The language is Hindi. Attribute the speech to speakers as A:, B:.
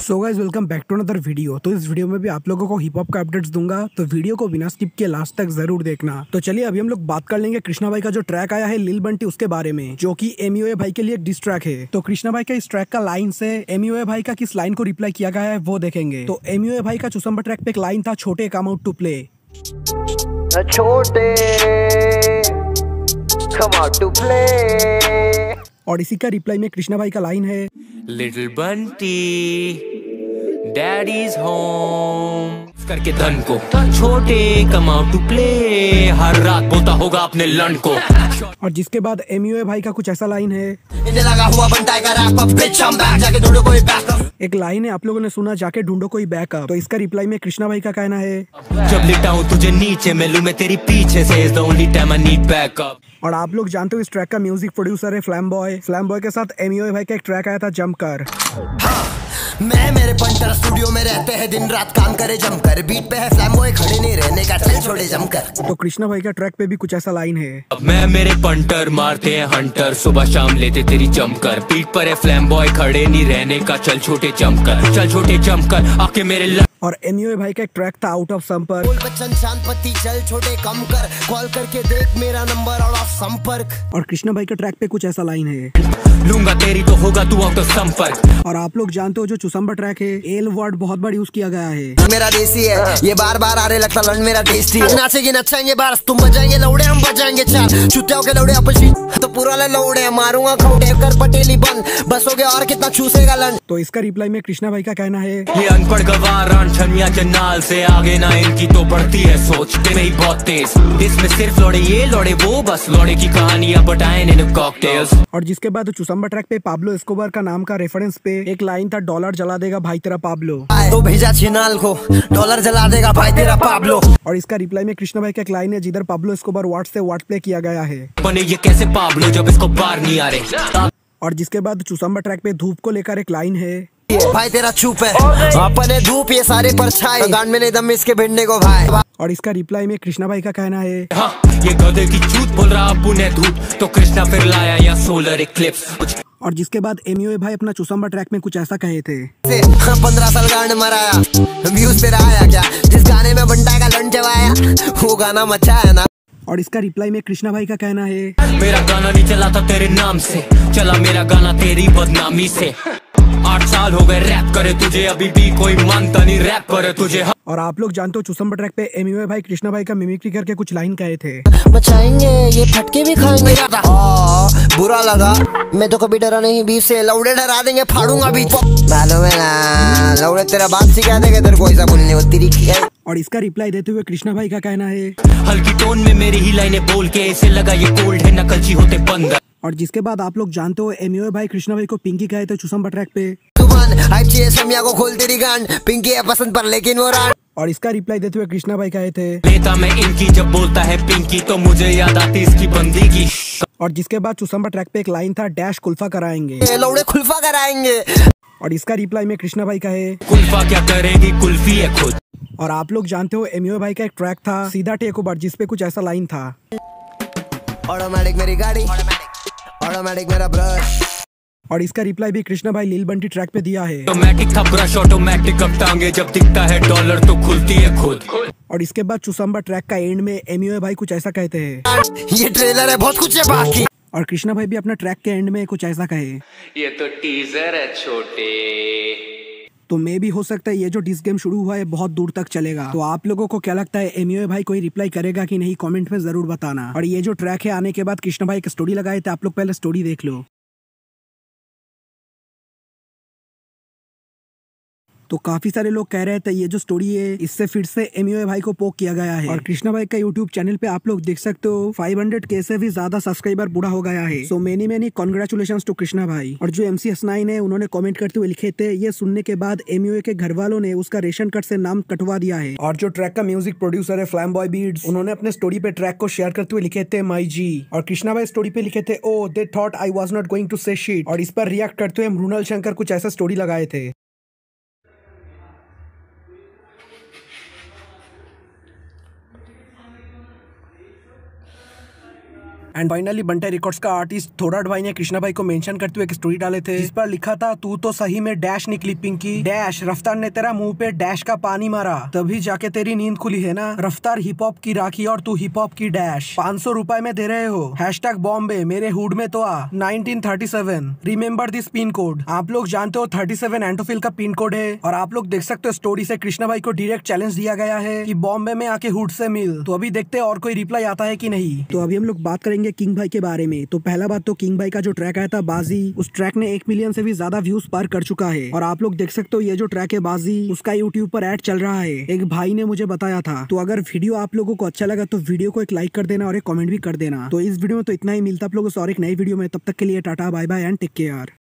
A: So guys welcome back to another video तो इस वीडियो में भी आप लोगों को हिप हॉप का अपडेट्स दूँगा। तो वीडियो को बिना स्किप के लास्ट तक ज़रूर देखना। तो चलिए अभी हम लोग बात कर लेंगे कृष्णा भाई का जो ट्रैक आया है लिल बंटी उसके बारे में जो कि एम भाई के लिए एक डिस ट्रैक है। तो कृष्णा भाई का इस ट्रैक का लाइन से एम भाई का किस लाइन को रिप्लाई किया गया है वो देखेंगे। तो एम भाई का चुसम्बर ट्रैक पे एक लाइन था छोटे कम आउट टू प्ले
B: छोटे come out to play
A: और इसी का रिप्लाई में कृष्णा भाई का लाइन है।
C: लिटिल बंटी डैडीज होम करके धन को। छोटे कम आउट टू प्ले हर रात बोता होगा अपने लंड को।
A: और जिसके बाद एम भाई का कुछ ऐसा लाइन है।
B: लगा हुआ बनता रैप अप बिच हम बैक जाके ढूंढो कोई बैकअप
A: एक लाइन है आप लोगों ने सुना जाके ढूंढो कोई बैकअप तो इसका रिप्लाई में कृष्णा भाई का कहना है।
C: जब लिटा हूँ तुझे नीचे मैं लू मैं तेरी पीछे। से
A: और आप लोग जानते हो इस ट्रैक का म्यूज़िक प्रोड्यूसर है फ्लैम बॉय फ्लैम बॉय के साथ एम भाई का एक ट्रैक आया था जम कर
B: मैं मेरे पंटर स्टूडियो में रहते हैं दिन रात काम करे जमकर बीट पे है फ्लैम बॉय खड़े नहीं रहने का चल छोड़े जमकर
A: तो कृष्णा भाई का ट्रैक पे भी कुछ ऐसा लाइन है।
C: अब मैं मेरे पंटर मारते हैं हंटर सुबह शाम लेते तेरी जमकर पीठ पर है फ्लैम बॉय खड़े नहीं रहने का चल छोटे जमकर चल छोटे जमकर आके मेरे ल...
A: और एम भाई का एक ट्रैक था आउट ऑफ़ संपर्क
B: बोल बच्चन शांतपति चल छोटे कम कर। कॉल करके देख मेरा नंबर ऑफ़ संपर्क।
A: और कृष्णा भाई का ट्रैक पे कुछ ऐसा लाइन है।
C: लूँगा तेरी तो होगा तू आउट ऑफ़ संपर्क।
A: और आप लोग जानते हो जो चुसम्बर ट्रैक है एल वर्ड बहुत बार यूज़ किया गया है।
B: मेरा देसी है ये बार बार आ रहे लगता लंड मेरा टेस्टी है। नाचेंगे नचाएँगे बार तुम बजाएँगे लौड़े हम बजाएँगे चार। चुतियाओं के लौड़े अपन तो पूरा ले लौड़े मारूँगा खोटे कर पटेली बंद बस हो गया और कितना चूसेगा लंड।
A: तो इसका रिप्लाई में कृष्णा भाई का कहना है
C: ये अनपढ़ गवार छनिया जन्नाल से आगे ना इनकी तो बढ़ती है सोच। में ही बहुत तेज। इसमें सिर्फ़ लौड़े ये लौड़े वो बस लौड़े की कहानियाँ इन कॉकटेल्स
A: और जिसके बाद चुसम्बर ट्रैक पे पाब्लो एस्कोबार का नाम का रेफरेंस पे एक लाइन था डॉलर जला देगा भाई तेरा पाब्लो
B: तो भेजा छिनाल को डॉलर जला देगा भाई तेरा पाब्लो
A: और इसका रिप्लाई में कृष्णा भाई का एक लाइन है जिधर पाब्लो एस्कोबार वाट से वाट प्ले किया गया है।
C: बने ये कैसे पाब्लो जब इसको बार नहीं आ रहे?
A: और जिसके बाद चुसम्बर ट्रैक पे धूप को लेकर एक लाइन है
B: भाई तेरा चुप है। अपने धूप ये सारे परछाई। गांड में नहीं दम इसके भिड़ने को भाई।
A: और इसका रिप्लाई में कृष्णा भाई का कहना है।
C: हाँ, ये गधे की चूत बोल रहा अबू ने धूप। तो कृष्णा फिर लाया या सोलर इक्लिप्स
A: और जिसके बाद एम भाई अपना चुसम्बर ट्रैक में कुछ ऐसा कहे थे।
B: पंद्रह साल गांड मराया। व्यूज़ तेरा आया क्या? जिस गाने में बंटा का लंच चबाया वो गाना मचा है ना?
A: और इसका रिप्लाई में कृष्णा भाई का कहना है।
C: मेरा गाना नहीं चला था तेरे नाम से। चला मेरा गाना तेरी बदनामी से। आठ साल हो गए रैप करे तुझे अभी भी कोई मानता नहीं रैप करे तुझे।
A: और आप लोग जानते हो चुसम्बर ट्रैक पे एम भाई कृष्णा भाई का मिमिक्री करके कुछ लाइन कहे थे।
B: बचाएँगे ये फटके भी खाएँगे। बुरा लगा। मैं तो कभी डरा नहीं बीफ से लौड़े डरा देंगे फाड़ूँगा भी। मालूम है ना लौड़े तेरा बाप सिखा देगा तेरे को ऐसा बोलने वो तेरी
A: और इसका रिप्लाई देते हुए कृष्णा भाई का कहना है
C: हल्की टोन में मेरी ही लाइनें बोल के ऐसे लगा ये कोल्ड है नकलची होते बंद।
A: और जिसके बाद आप लोग जानते हो एम भाई कृष्णा भाई को पिंकी कहे थे चुसम्बर ट्रैक पे।
B: को खोल तेरी गांड पिंकी है पसंद पर लेकिन वो रान
A: और इसका रिप्लाई देते हुए कृष्णा भाई कहे थे।
C: लेता मैं इनकी जब बोलता है पिंकी तो मुझे याद आती इसकी बंदी की।
A: और जिसके बाद चुसम्बर ट्रैक पे एक लाइन था डैश कुल्फा कराएँगे।
B: लौड़े खुल्फा कराएँगे।
A: और इसका रिप्लाई में कृष्णा भाई कहे।
C: कुल्फा क्या करेगी? कुल्फी है खुद।
A: और आप लोग जानते हो एम भाई का एक ट्रैक था सीधा टेक ओवर जिसपे कुछ ऐसा लाइन था।
B: ऑटोमेटिक मेरी गाड़ी। ऑटोमेटिक मेरा ब्रश
A: और इसका रिप्लाई भी कृष्णा भाई लील बंटी ट्रैक पे दिया है।
C: ऑटोमेटिक था ब्रश ऑटोमेटिक अब टांगे जब दिखता है डॉलर तो खुलती है खुद।
A: और इसके बाद चुसम्बा ट्रैक का एंड में एम भाई कुछ ऐसा कहते हैं।
B: ये ट्रेलर है बहुत कुछ है बाकी।
A: और कृष्णा भाई भी अपना ट्रैक के एंड में कुछ ऐसा कहे।
C: ये तो टीजर है छोटे।
A: तो मे भी हो सकता है ये जो डिस गेम शुरू हुआ है, बहुत दूर तक चलेगा। तो आप लोगों को क्या लगता है एमयूए भाई कोई रिप्लाई करेगा कि नहीं? कॉमेंट में ज़रूर बताना। और ये जो ट्रैक है, आने के बाद कृष्ण भाई एक स्टोरी लगाए थे, आप लोग पहले स्टोरी देख लो। तो काफ़ी सारे लोग कह रहे थे, ये जो स्टोरी है, इससे फिर से एम भाई को पोक किया गया है। और कृष्णा भाई का यूट्यूब चैनल पे आप लोग देख सकते हो 500 के से भी ज़्यादा सब्सक्राइबर पूरा हो गया है। So many many congratulation to Krishna भाई। और जो एमसी हसनाइन है, उन्होंने कॉमेंट करते हुए लिखे थे, ये सुनने के बाद एम के घर वालों ने उसका रेशन कार्ड से नाम कटवा दिया है। और जो ट्रैक का म्यूज़िक प्रोड्यूसर है फ्लैम बॉय बीड्स उन्होंने अपने स्टोरी पे ट्रैक को शेयर करते हुए लिखे थे माई जी और कृष्णा भाई स्टोरी पे लिखे थे ओ they thought I was not going to say shit और इस पर रिएक्ट करते हुए मृणाल शंकर कुछ ऐसा स्टोरी लगाए थे। एंड फाइनली बंटे रिकॉर्ड्स का आर्टिस्ट थोड़ा भाई ने कृष्णा भाई को मेंशन करते हुए एक स्टोरी डाले थे। जिस पर लिखा था, तू तो सही में डैश निकली पिंकी डैश रफ्तार ने तेरा मुँह पे डैश का पानी मारा। तभी जाके तेरी नींद खुली, है ना? रफ्तार हिप हॉप की राखी और तू हिप हॉप की डैश पाँच सौ रूपए में दे रहे हो। हैश टैग बॉम्बे मेरे हुड में तो आ। 1937 रिमेम्बर दिस पिन कोड आप लोग जानते हो 37 एंटोफिल का पिन कोड है? और आप लोग देख सकते हो स्टोरी से कृष्णा भाई को डायरेक्ट चैलेंज दिया गया है कि बॉम्बे में आके हुड से मिल। तो अभी देखते और कोई रिप्लाई आता है कि नहीं। तो अभी हम लोग बात करेंगे किंग भाई के बारे में। तो पहला बात तो किंग भाई का जो ट्रैक आया था बाजी उस ट्रैक ने एक मिलियन से भी ज़्यादा व्यूज़ पार कर चुका है। और आप लोग देख सकते हो, ये जो ट्रैक है बाजी उसका यूट्यूब पर एड चल रहा है। एक भाई ने मुझे बताया था। तो अगर वीडियो आप लोगों को अच्छा लगा तो वीडियो को एक लाइक कर देना और एक कॉमेंट भी कर देना। तो इस वीडियो में तो इतना ही, मिलता आप लोगों से और एक नई वीडियो में। तब तक के लिए Tata bye bye and take care